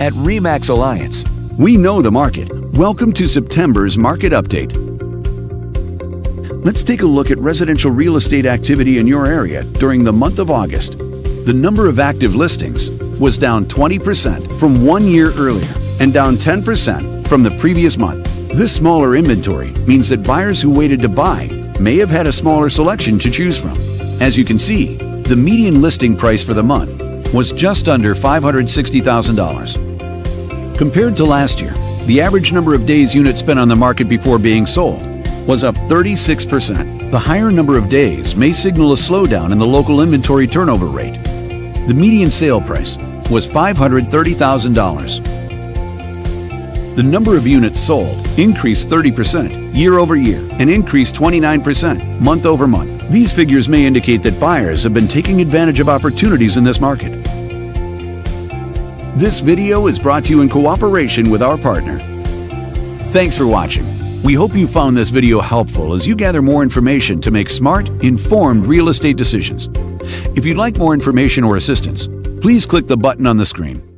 At REMAX Alliance, we know the market. Welcome to September's Market Update. Let's take a look at residential real estate activity in your area during the month of August. The number of active listings was down 20% from one year earlier and down 10% from the previous month. This smaller inventory means that buyers who waited to buy may have had a smaller selection to choose from. As you can see, the median listing price for the month was just under $560,000. Compared to last year, the average number of days units spent on the market before being sold was up 36%. The higher number of days may signal a slowdown in the local inventory turnover rate. The median sale price was $530,000. The number of units sold increased 30% year over year and increased 29% month over month. These figures may indicate that buyers have been taking advantage of opportunities in this market. This video is brought to you in cooperation with our partner. Thanks for watching. We hope you found this video helpful as you gather more information to make smart, informed real estate decisions. If you'd like more information or assistance, please click the button on the screen.